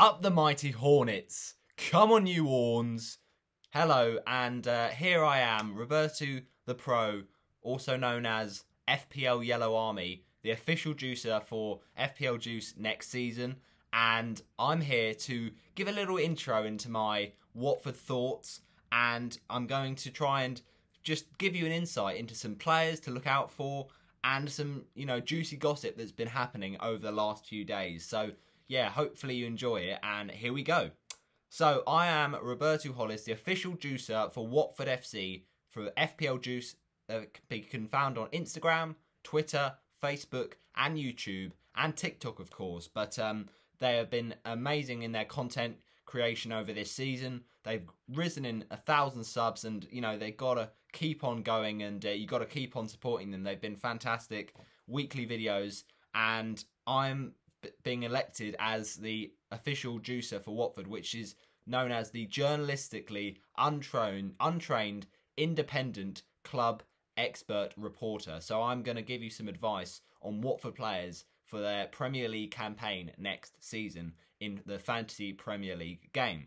Up the mighty Hornets. Come on, you Orns. Hello, and uh, here I am, Roberto the Pro, also known as FPL Yellow Army, the official juicer for FPL Juice next season. And I'm here to give a little intro into my Watford thoughts, and I'm going to try and just give you an insight into some players to look out for and some, you know, juicy gossip that's been happening over the last few days. So, yeah, hopefully you enjoy it, and here we go. So, I am Roberto Hollis, the official juicer for Watford FC for FPL Juice that you can found on Instagram, Twitter, Facebook, and YouTube, and TikTok, of course. But um, they have been amazing in their content creation over this season. They've risen in a thousand subs, and you know they've got to keep on going, and uh, you got to keep on supporting them. They've been fantastic weekly videos, and I'm being elected as the official juicer for Watford, which is known as the journalistically untrained, untrained, independent club expert reporter. So I'm going to give you some advice on Watford players for their Premier League campaign next season in the Fantasy Premier League game.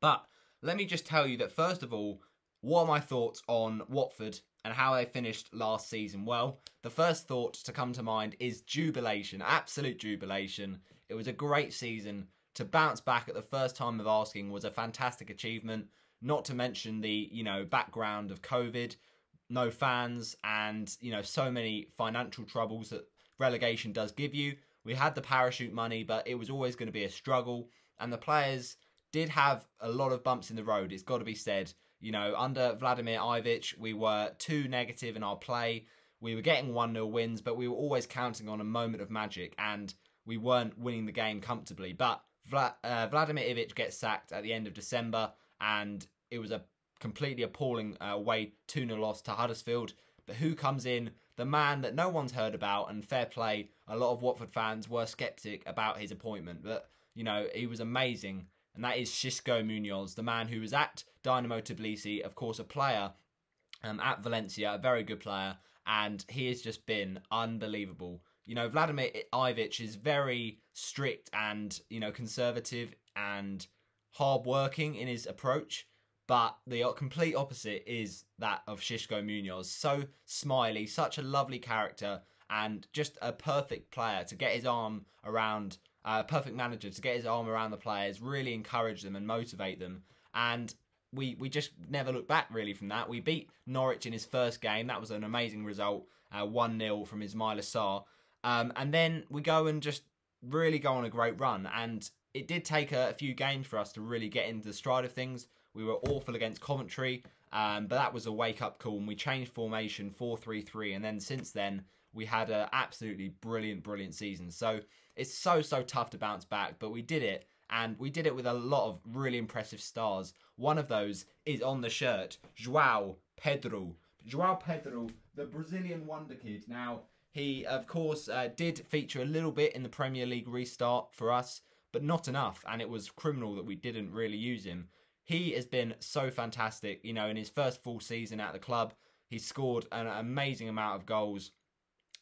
But let me just tell you that first of all, what are my thoughts on Watford and how they finished last season? Well, the first thought to come to mind is jubilation, absolute jubilation. It was a great season. To bounce back at the first time of asking was a fantastic achievement. Not to mention the, you know, background of COVID, no fans, and, you know, so many financial troubles that relegation does give you. We had the parachute money, but it was always going to be a struggle. And the players did have a lot of bumps in the road, it's got to be said. You know, under Vladimir Ivic, we were too negative in our play. We were getting 1 0 wins, but we were always counting on a moment of magic, and we weren't winning the game comfortably. But Vla- uh, Vladimir Ivic gets sacked at the end of December, and it was a completely appalling uh, away 2 0 loss to Huddersfield. But who comes in? The man that no one's heard about, and fair play, a lot of Watford fans were sceptic about his appointment. But, you know, he was amazing and that is Xisco Munoz, the man who was at Dynamo Tbilisi, of course, a player um, at Valencia, a very good player, and he has just been unbelievable. You know, Vladimir Ivic is very strict and, you know, conservative and hard-working in his approach, but the complete opposite is that of Xisco Munoz. So smiley, such a lovely character, and just a perfect player to get his arm around uh, perfect manager to get his arm around the players, really encourage them and motivate them. And we we just never looked back really from that. We beat Norwich in his first game. That was an amazing result, uh, one uh, 0 from Ismaila Sarr. Um, and then we go and just really go on a great run. And it did take a, a, few games for us to really get into the stride of things. We were awful against Coventry, um, but that was a wake up call. And we changed formation 4 3 3. And then since then, we had an absolutely brilliant, brilliant season. So it's so, so tough to bounce back, but we did it. And we did it with a lot of really impressive stars. One of those is on the shirt, Joao Pedro. Joao Pedro, the Brazilian wonder kid. Now, he, of course, uh, did feature a little bit in the Premier League restart for us, but not enough. And it was criminal that we didn't really use him. He has been so fantastic. You know, in his first full season at the club, he scored an amazing amount of goals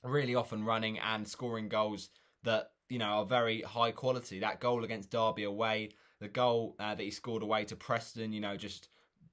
really often running and scoring goals that you know are very high quality. That goal against Derby away, the goal uh, that he scored away to Preston, you know, just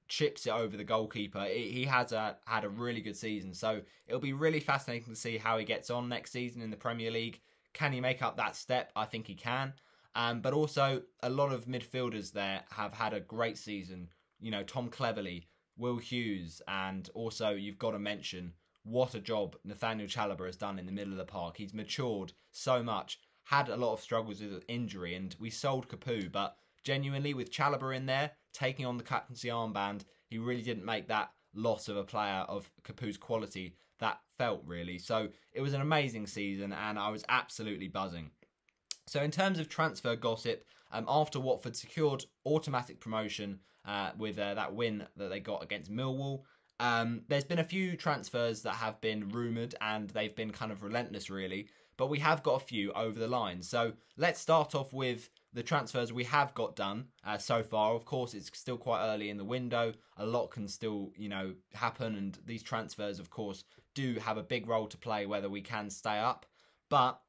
chips it over the goalkeeper. He has a, had a really good season, so it'll be really fascinating to see how he gets on next season in the Premier League. Can he make up that step? I think he can. Um, but also, a lot of midfielders there have had a great season. You know, Tom Cleverley, Will Hughes, and also you've got to mention what a job Nathaniel Chalobah has done in the middle of the park. He's matured so much, had a lot of struggles with injury, and we sold Capoue, but genuinely with Chalobah in there, taking on the captaincy armband, he really didn't make that loss of a player of Capoue's quality that felt really. So it was an amazing season, and I was absolutely buzzing. So in terms of transfer gossip, um, after Watford secured automatic promotion uh, with uh, that win that they got against Millwall, um, there's been a few transfers that have been rumoured and they've been kind of relentless, really. But we have got a few over the line. So let's start off with the transfers we have got done uh, so far. Of course, it's still quite early in the window. A lot can still, you know, happen, and these transfers, of course, do have a big role to play whether we can stay up. But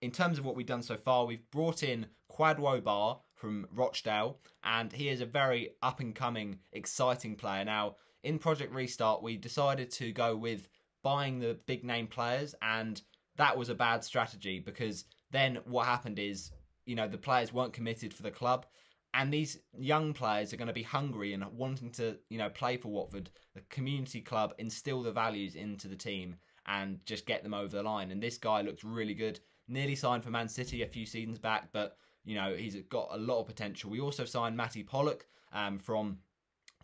in terms of what we've done so far, we've brought in Kwadwo Baah from Rochdale, and he is a very up and coming, exciting player. Now, in Project Restart, we decided to go with buying the big name players, and that was a bad strategy because then what happened is, you know, the players weren't committed for the club, and these young players are going to be hungry and wanting to, you know, play for Watford. The community club instill the values into the team and just get them over the line. And this guy looks really good. Nearly signed for Man City a few seasons back, but you know he's got a lot of potential. We also signed Mattie Pollock um, from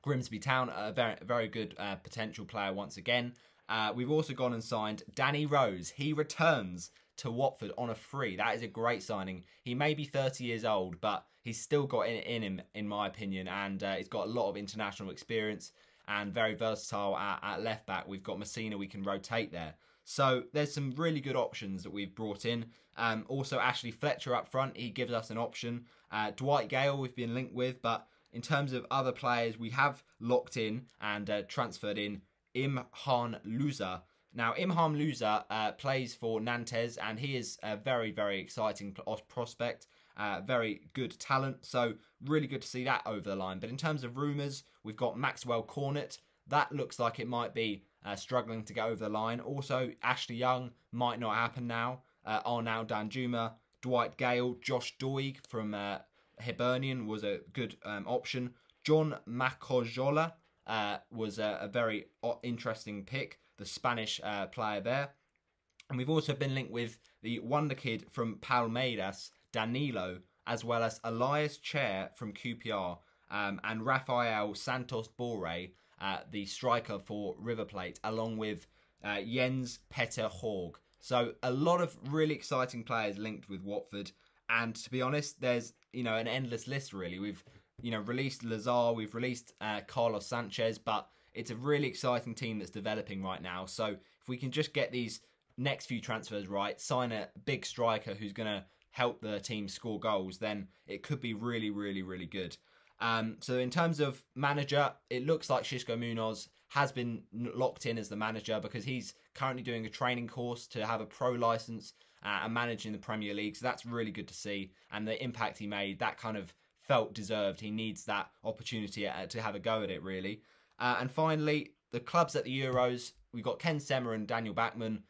Grimsby Town, a very very good uh, potential player once again. Uh, we've also gone and signed Danny Rose. He returns to Watford on a free. That is a great signing. He may be 30 years old, but he's still got it in him, in my opinion, and uh, he's got a lot of international experience and very versatile at, at left back. We've got Masina we can rotate there. So there's some really good options that we've brought in. Um, also, Ashley Fletcher up front, he gives us an option. Uh, Dwight Gayle we've been linked with, but in terms of other players, we have locked in and uh, transferred in Imran Louza. Now, Imran Louza uh, plays for Nantes, and he is a very, very exciting prospect. Uh, very good talent, so really good to see that over the line. But in terms of rumours, we've got Maxwell Cornet. That looks like it might be uh, struggling to get over the line. Also, Ashley Young might not happen now. Uh, Arnaud Danjuma, Dwight Gayle, Josh Doig from uh, Hibernian was a good um, option. Jon Moncayola uh, was a, a, very interesting pick, the Spanish uh, player there. And we've also been linked with the wonder kid from Palmeiras, Danilo, as well as Ilias Chair from QPR um, and Rafael Santos Borré, uh, the striker for River Plate, along with uh, Jens Petter Hauge. So a lot of really exciting players linked with Watford. And to be honest, there's you know an endless list really. We've you know released Lazar, we've released uh, Carlos Sanchez, but it's a really exciting team that's developing right now. So if we can just get these next few transfers right, sign a big striker who's going to help the team score goals, then it could be really, really, really good. Um, so in terms of manager, it looks like Xisco Munoz has been locked in as the manager because he's currently doing a training course to have a pro license uh, and managing the Premier League. So that's really good to see. And the impact he made, that kind of felt deserved. He needs that opportunity uh, to have a go at it, really. Uh, and finally, the clubs at the Euros, we've got Ken Sema and Daniel Bachmann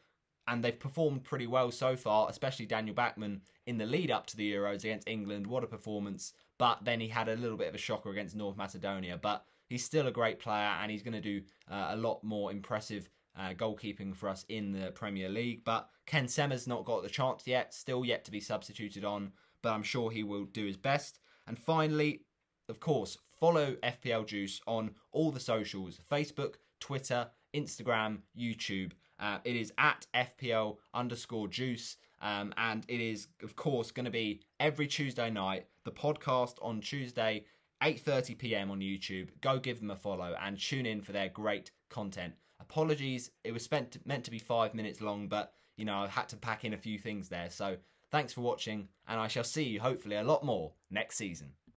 and they've performed pretty well so far, especially Daniel Bachmann in the lead up to the Euros against England. What a performance! But then he had a little bit of a shocker against North Macedonia. But he's still a great player, and he's going to do uh, a lot more impressive uh, goalkeeping for us in the Premier League. But Ken Sema's not got the chance yet, still yet to be substituted on, but I'm sure he will do his best. And finally, of course, follow FPL Juice on all the socials Facebook, Twitter, Instagram, YouTube. Uh, it is at FPL underscore juice. Um, and it is, of course, going to be every Tuesday night. The podcast on Tuesday, 8:30 p.m. on YouTube. Go give them a follow and tune in for their great content. Apologies, it was spent meant to be five minutes long, but you know I had to pack in a few things there. So thanks for watching, and I shall see you hopefully a lot more next season.